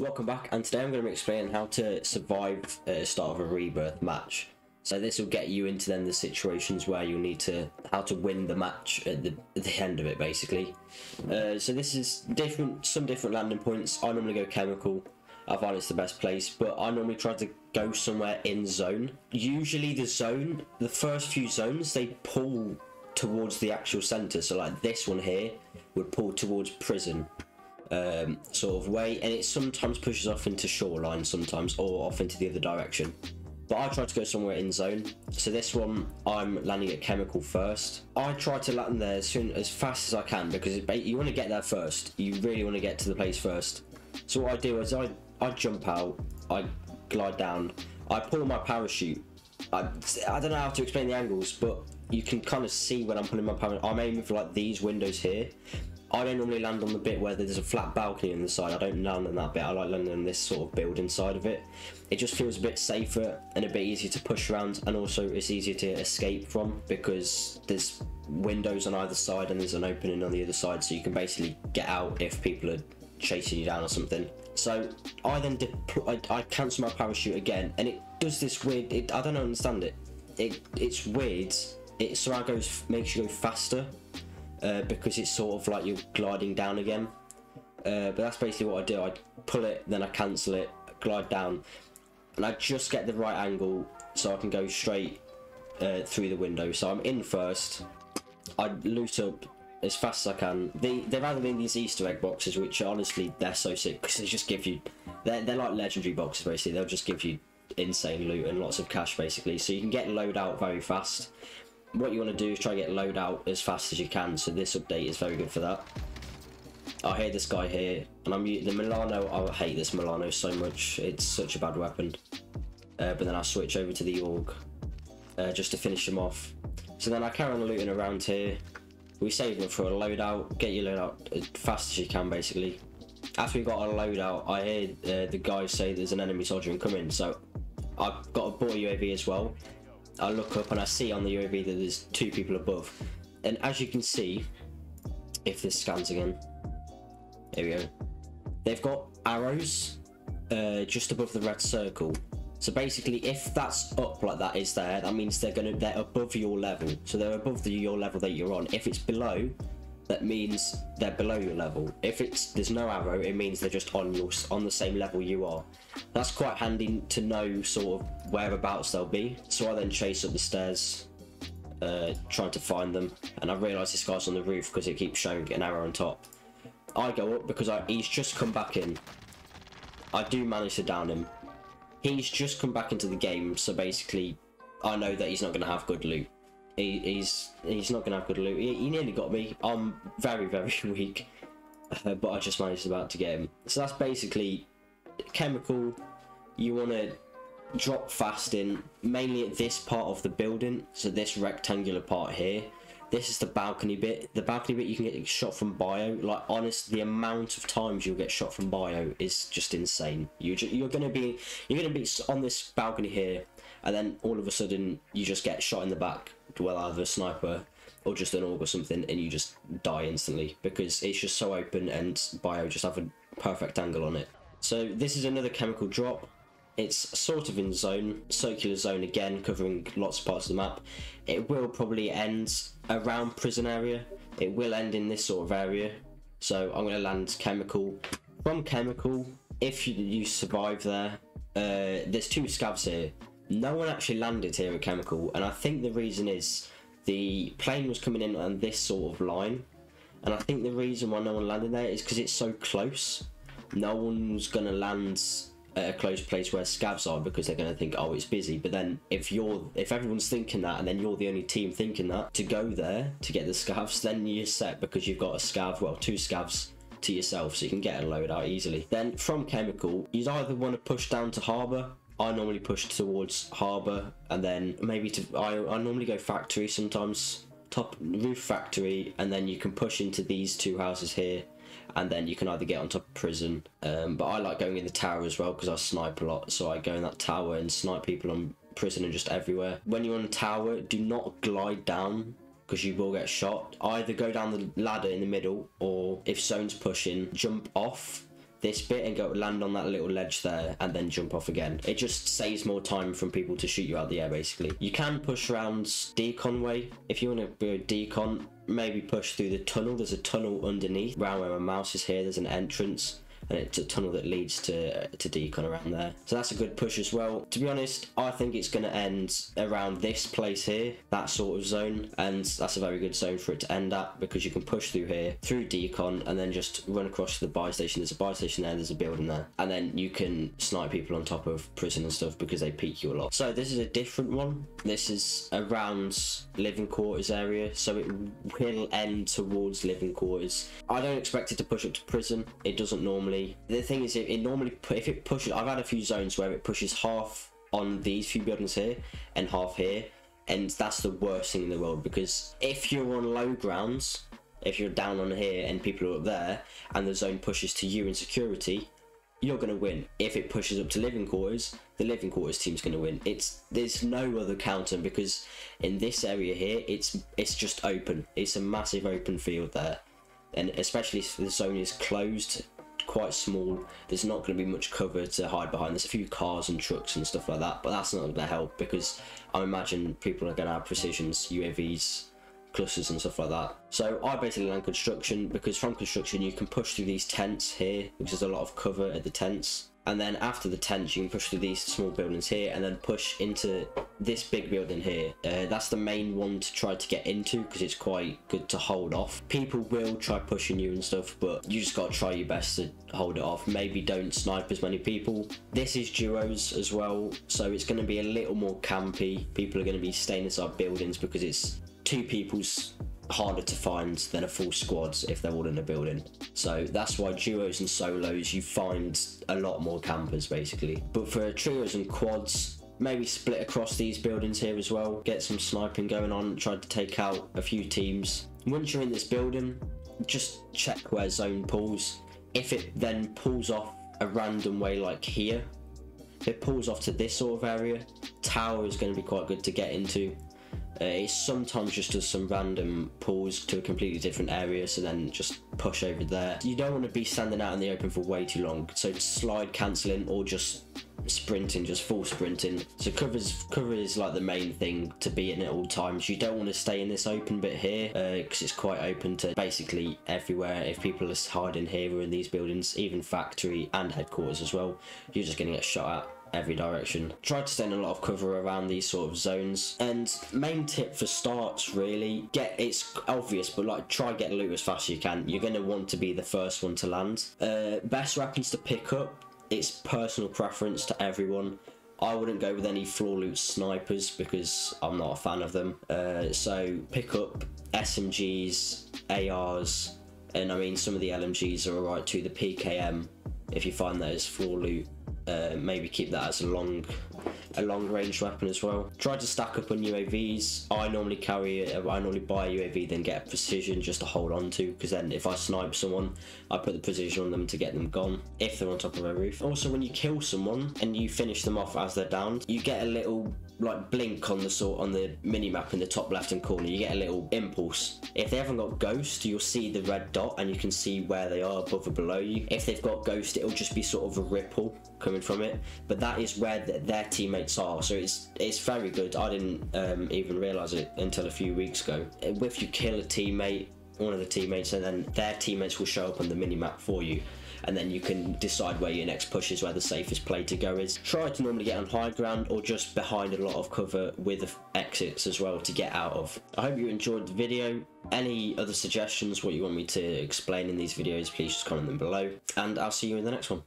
Welcome back, and today I'm going to be explaining how to survive a start of a rebirth match. So this will get you into then the situations where you'll need to how to win the match at the, at the end of it, basically. Uh, so this is different, some different landing points. I normally go chemical. I find it's the best place, but I normally try to go somewhere in zone. Usually the zone, the first few zones, they pull towards the actual centre. So like this one here would pull towards prison um, sort of way, and it sometimes pushes off into shoreline sometimes, or off into the other direction. But I try to go somewhere in zone. So this one, I'm landing at chemical first. I try to land there as soon as fast as I can because it, you want to get there first. You really want to get to the place first. So what I do is I I jump out, I glide down, I pull my parachute. I, I don't know how to explain the angles, but you can kind of see when I'm pulling my parachute. I'm aiming for like these windows here, I don't normally land on the bit where there's a flat balcony on the side. I don't land on that bit. I like landing on this sort of building side of it. It just feels a bit safer and a bit easier to push around, and also it's easier to escape from because there's windows on either side and there's an opening on the other side, so you can basically get out if people are chasing you down or something. So I then I, I cancel my parachute again, and it does this weird. It, I don't understand it. It it's weird. It somehow goes makes you go faster uh, because it's sort of like you're gliding down again. Uh, but that's basically what I do. I pull it, then I cancel it, glide down, and I just get the right angle so I can go straight uh, through the window. So I'm in first. I loot up as fast as I can. They, they've added in these Easter egg boxes, which honestly they're so sick because they just give you. They're, they're like legendary boxes basically. They'll just give you insane loot and lots of cash basically. So you can get load out very fast what you want to do is try and get load out as fast as you can. So this update is very good for that. I hear this guy here, and I'm the Milano. I hate this Milano so much. It's such a bad weapon. Uh, but then I switch over to the AUG uh, just to finish him off. So then I carry on looting around here. We save them for a loadout. Get your loadout as fast as you can, basically. After we got a loadout, I hear uh, the guys say there's an enemy soldier coming. So I've got a boy UAV as well. I look up and I see on the UAV that there's two people above. And as you can see, if this scans again, there we go. They've got arrows uh, just above the red circle. So basically, if that's up like that is there, that means they're gonna they're above your level. So they're above the your level that you're on. If it's below, that means they're below your level. If it's there's no arrow, it means they're just on your on the same level you are. That's quite handy to know sort of whereabouts they'll be. So I then chase up the stairs, uh, trying to find them, and I realise this guy's on the roof because it keeps showing an arrow on top. I go up because I, he's just come back in. I do manage to down him. He's just come back into the game, so basically I know that he's not going to have good loot he, he's he's not gonna have good loot. He, he nearly got me. I'm very very weak, uh, but I just managed about to get him. So that's basically chemical. You want to drop fast in mainly at this part of the building. So this rectangular part here. This is the balcony bit. The balcony bit you can get shot from bio. Like honest, the amount of times you'll get shot from bio is just insane. You you're gonna be you're gonna be on this balcony here, and then all of a sudden you just get shot in the back well either a sniper or just an AUG or something and you just die instantly because it's just so open and bio just have a perfect angle on it. So this is another chemical drop. It's sort of in zone, circular zone again, covering lots of parts of the map. It will probably end around prison area. It will end in this sort of area. So I'm going to land chemical. From chemical, if you, you survive there, uh, there's two scavs here no one actually landed here at Chemical, and I think the reason is the plane was coming in on this sort of line, and I think the reason why no one landed there is because it's so close. No one's gonna land at a close place where scavs are because they're going to think oh it's busy but then if you're if everyone's thinking that and then you're the only team thinking that to go there to get the scavs then you're set because you've got a scav well two scavs to yourself so you can get a load out easily then from chemical you either want to push down to harbour I normally push towards harbour and then maybe to I, I normally go factory sometimes top roof factory and then you can push into these two houses here and then you can either get on top of prison. Um, but I like going in the tower as well because I snipe a lot. So I go in that tower and snipe people on prison and just everywhere. When you're on a tower do not glide down because you will get shot. Either go down the ladder in the middle or if zone's pushing jump off this bit and go land on that little ledge there and then jump off again. It just saves more time from people to shoot you out the air basically. You can push around decon way. If you want to go decon, maybe push through the tunnel. There's a tunnel underneath. Around where my mouse is here, there's an entrance and it's a tunnel that leads to uh, to decon around there. So that's a good push as well. To be honest, I think it's going to end around this place here, that sort of zone, and that's a very good zone for it to end at because you can push through here, through decon, and then just run across to the buy station. There's a buy station there, there's a building there, and then you can snipe people on top of prison and stuff because they peek you a lot. So this is a different one. This is around living quarters area, so it will end towards living quarters. I don't expect it to push up to prison. It doesn't normally the thing is, it, it normally if it pushes. I've had a few zones where it pushes half on these few buildings here and half here, and that's the worst thing in the world because if you're on low grounds, if you're down on here and people are up there, and the zone pushes to you in security, you're going to win. If it pushes up to living quarters, the living quarters team's going to win. It's there's no other counter because in this area here, it's it's just open. It's a massive open field there, and especially if the zone is closed quite small. There's not going to be much cover to hide behind. There's a few cars and trucks and stuff like that, but that's not going to help because I imagine people are going to have precisions, UAVs, clusters and stuff like that. So I basically land construction because from construction you can push through these tents here because there's a lot of cover at the tents. And then after the tents you can push through these small buildings here and then push into this big building here. Uh, that's the main one to try to get into because it's quite good to hold off. People will try pushing you and stuff but you just got to try your best to hold it off. Maybe don't snipe as many people. This is duos as well so it's going to be a little more campy. People are going to be staying inside buildings because it's two people's harder to find than a full squad if they're all in a building. So that's why duos and solos you find a lot more campers basically. But for trios and quads, maybe split across these buildings here as well, get some sniping going on, try to take out a few teams. Once you're in this building, just check where zone pulls. If it then pulls off a random way like here, it pulls off to this sort of area, tower is going to be quite good to get into uh, it sometimes just does some random pulls to a completely different area, so then just push over there. You don't want to be standing out in the open for way too long, so slide cancelling or just sprinting, just full sprinting. So covers cover is like the main thing to be in at all times. You don't want to stay in this open bit here because uh, it's quite open to basically everywhere. If people are hiding here or in these buildings, even factory and headquarters as well, you're just going to get shot at every direction. Try to in a lot of cover around these sort of zones. And main tip for starts really, get it's obvious, but like try get loot as fast as you can. You're gonna want to be the first one to land. Uh, best weapons to pick up. It's personal preference to everyone. I wouldn't go with any floor loot snipers because I'm not a fan of them. Uh, so pick up SMGs, ARs, and I mean some of the LMGs are alright too. The PKM, if you find that as floor loot, uh, maybe keep that as a long a long range weapon as well. Try to stack up on UAVs. I normally carry, I normally buy a UAV, then get a precision just to hold on to, because then if I snipe someone, I put the precision on them to get them gone, if they're on top of a roof. Also, when you kill someone and you finish them off as they're down, you get a little like blink on the sort on the mini map in the top left hand corner you get a little impulse if they haven't got ghost you'll see the red dot and you can see where they are above or below you if they've got ghost it'll just be sort of a ripple coming from it but that is where the, their teammates are so it's it's very good i didn't um, even realize it until a few weeks ago if you kill a teammate one of the teammates and then their teammates will show up on the mini map for you and then you can decide where your next push is, where the safest play to go is. Try to normally get on high ground or just behind a lot of cover with exits as well to get out of. I hope you enjoyed the video. Any other suggestions, what you want me to explain in these videos, please just comment them below, and I'll see you in the next one.